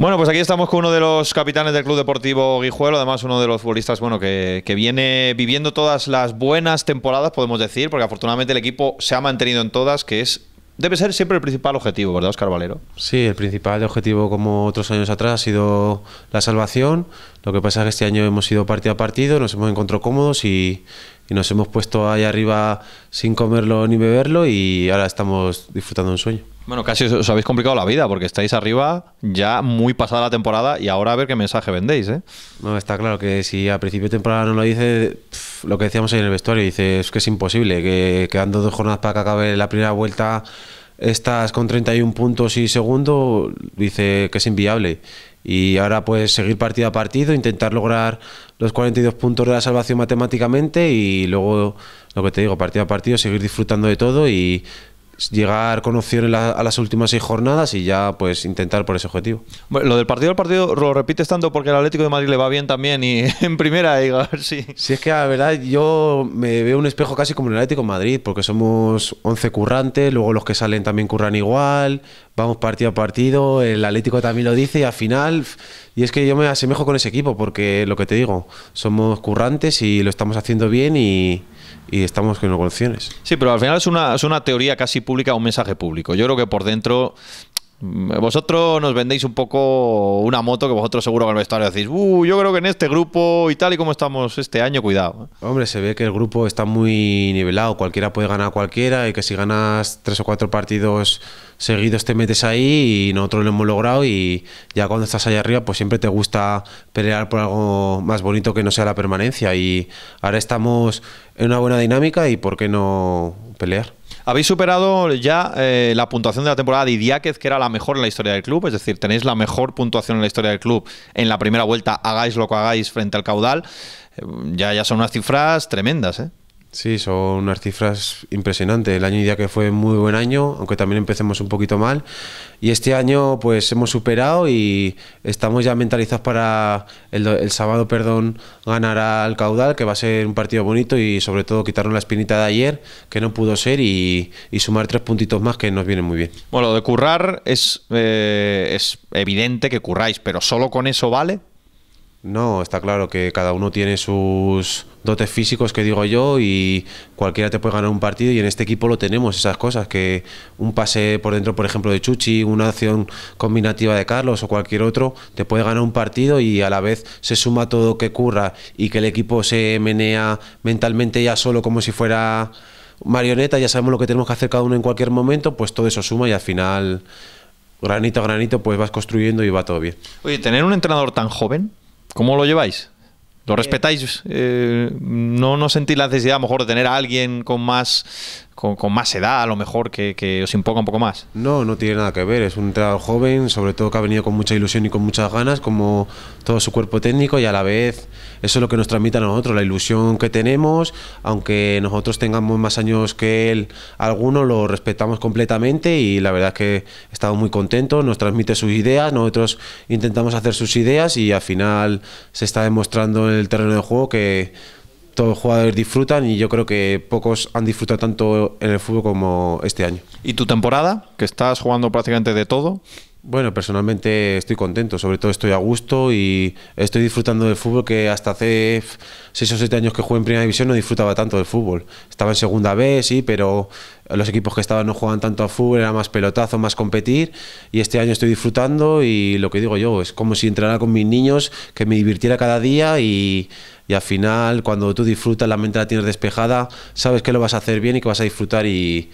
Bueno, pues aquí estamos con uno de los capitanes del Club Deportivo Guijuelo, además uno de los futbolistas bueno, que, viene viviendo todas las buenas temporadas, podemos decir, porque afortunadamente el equipo se ha mantenido en todas, que es debe ser siempre el principal objetivo, ¿verdad, Oscar Valero? Sí, el principal objetivo, como otros años atrás, ha sido la salvación. Lo que pasa es que este año hemos ido partido a partido, nos hemos encontrado cómodos y, y nos hemos puesto ahí arriba sin comerlo ni beberlo y ahora estamos disfrutando un sueño. Bueno, casi os habéis complicado la vida porque estáis arriba ya muy pasada la temporada y ahora a ver qué mensaje vendéis, ¿eh? No, está claro que si a principio de temporada no lo dice, lo que decíamos ahí en el vestuario, dice, es que es imposible, que quedando dos jornadas para que acabe la primera vuelta estás con 31 puntos y segundo, dice que es inviable. Y ahora pues seguir partido a partido, intentar lograr los 42 puntos de la salvación matemáticamente y luego, lo que te digo, partido a partido, seguir disfrutando de todo y llegar con opción a las últimas seis jornadas y ya pues intentar por ese objetivo. Bueno, lo del partido al partido lo repites tanto porque el Atlético de Madrid le va bien también y en primera y a ver si... Si es que la verdad yo me veo un espejo casi como el Atlético de Madrid porque somos 11 currantes, luego los que salen también curran igual, vamos partido a partido, el Atlético también lo dice y al final... Y es que yo me asemejo con ese equipo porque lo que te digo, somos currantes y lo estamos haciendo bien y y estamos con opciones. Sí, pero al final es una, es una teoría casi pública, un mensaje público. Yo creo que por dentro mm, vosotros nos vendéis un poco una moto que vosotros seguro con el vestuario decís, uh, yo creo que en este grupo y tal y como estamos este año, cuidado. ¿eh?". Hombre, se ve que el grupo está muy nivelado, cualquiera puede ganar a cualquiera y que si ganas tres o cuatro partidos seguidos te metes ahí y nosotros lo hemos logrado y ya cuando estás allá arriba pues siempre te gusta pelear por algo más bonito que no sea la permanencia y ahora estamos en una buena dinámica y por qué no pelear. Habéis superado ya eh, la puntuación de la temporada de Idiáquez, que era la mejor en la historia del club, es decir, tenéis la mejor puntuación en la historia del club en la primera vuelta, hagáis lo que hagáis frente al caudal. Eh, ya, ya son unas cifras tremendas, ¿eh? Sí, son unas cifras impresionantes. El año ya que fue muy buen año, aunque también empecemos un poquito mal. Y este año pues hemos superado y estamos ya mentalizados para el, sábado, perdón, ganar al caudal, que va a ser un partido bonito y sobre todo quitarnos la espinita de ayer, que no pudo ser, y, sumar tres puntitos más que nos vienen muy bien. Bueno, lo de currar es, eh, es evidente que curráis, pero solo con eso vale. No, está claro que cada uno tiene sus dotes físicos que digo yo y cualquiera te puede ganar un partido y en este equipo lo tenemos, esas cosas, que un pase por dentro, por ejemplo, de Chuchi, una acción combinativa de Carlos o cualquier otro, te puede ganar un partido y a la vez se suma todo que curra y que el equipo se menea mentalmente ya solo como si fuera marioneta, ya sabemos lo que tenemos que hacer cada uno en cualquier momento, pues todo eso suma y al final granito a granito pues vas construyendo y va todo bien. Oye, tener un entrenador tan joven, ¿Cómo lo lleváis? ¿Lo respetáis? Eh, ¿No, ¿No sentís la necesidad a lo mejor de tener a alguien con más con, más edad, a lo mejor, que, os imponga un poco más. No, no tiene nada que ver. Es un entrenador joven, sobre todo que ha venido con mucha ilusión y con muchas ganas, como todo su cuerpo técnico, y a la vez eso es lo que nos transmite a nosotros, la ilusión que tenemos, aunque nosotros tengamos más años que él, algunos lo respetamos completamente y la verdad es que estamos muy contentos, nos transmite sus ideas, nosotros intentamos hacer sus ideas y al final se está demostrando en el terreno de juego que los jugadores disfrutan y yo creo que pocos han disfrutado tanto en el fútbol como este año. ¿Y tu temporada? Que estás jugando prácticamente de todo. Bueno, personalmente estoy contento, sobre todo estoy a gusto y estoy disfrutando del fútbol que hasta hace 6 o 7 años que jugué en Primera División no disfrutaba tanto del fútbol. Estaba en Segunda B, sí, pero los equipos que estaban no jugaban tanto al fútbol, era más pelotazo, más competir y este año estoy disfrutando y lo que digo yo, es como si entrenara con mis niños, que me divirtiera cada día y, y al final cuando tú disfrutas, la mente la tienes despejada, sabes que lo vas a hacer bien y que vas a disfrutar y,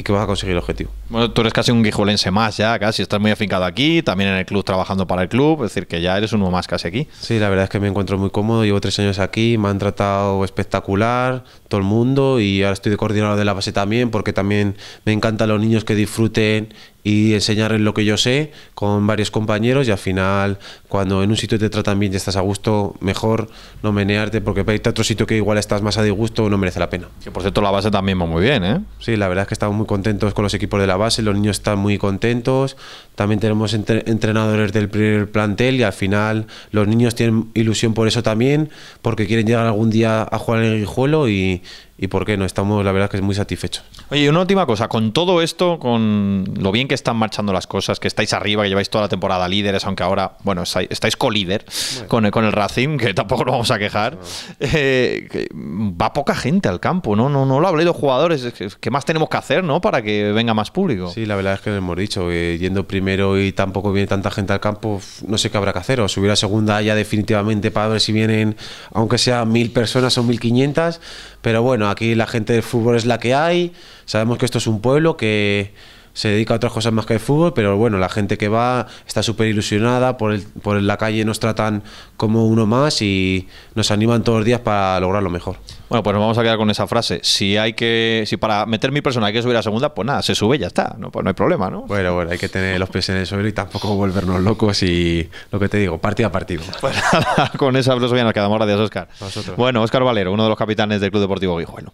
y que vas a conseguir el objetivo. Bueno, tú eres casi un guijuelense más ya, casi. Estás muy afincado aquí, también en el club trabajando para el club, es decir, que ya eres uno más casi aquí. Sí, la verdad es que me encuentro muy cómodo, llevo tres años aquí, me han tratado espectacular, todo el mundo, y ahora estoy de coordinador de la base también, porque también me encantan los niños que disfruten y enseñarles lo que yo sé con varios compañeros y al final cuando en un sitio te tratan bien y estás a gusto, mejor no menearte porque para irte a otro sitio que igual estás más a disgusto no merece la pena. Que por cierto la base también va muy bien, ¿eh? Sí, la verdad es que estamos muy contentos con los equipos de la base, los niños están muy contentos, también tenemos entrenadores del primer plantel y al final los niños tienen ilusión por eso también, porque quieren llegar algún día a jugar en el Guijuelo y, y por qué no, estamos la verdad que es muy satisfechos. Oye, y una última cosa, con todo esto, con lo bien que están marchando las cosas, que estáis arriba, que lleváis toda la temporada líderes, aunque ahora, bueno, estáis, co-líder con, el- con el Racing, que tampoco lo vamos a quejar, eh, que va poca gente al campo, ¿no? No, no lo hablé de los jugadores, ¿qué más tenemos que hacer, ¿no? Para que venga más público. Sí, la verdad es que lo hemos dicho, eh, yendo primero y tampoco viene tanta gente al campo, no sé qué habrá que hacer, o subir a segunda ya definitivamente para ver si vienen, aunque sean mil personas o mil quinientas, pero bueno, aquí la gente del fútbol es la que hay, sabemos que esto es un pueblo que se dedica a otras cosas más que el fútbol, pero bueno, la gente que va está súper ilusionada, por, el- por la calle nos tratan como uno más y nos animan todos los días para lograr lo mejor. Bueno, pues nos vamos a quedar con esa frase. Si hay que, si para meter mi persona hay que subir a segunda, pues nada, se sube y ya está. No, pues no hay problema, ¿no? Bueno, bueno, hay que tener los pies en el suelo y tampoco volvernos locos y lo que te digo, partido a partido. Pues nada, con esa filosofía nos quedamos. Gracias, Oscar. A vosotros. Bueno, Oscar Valero, uno de los capitanes del Club Deportivo Guijuelo.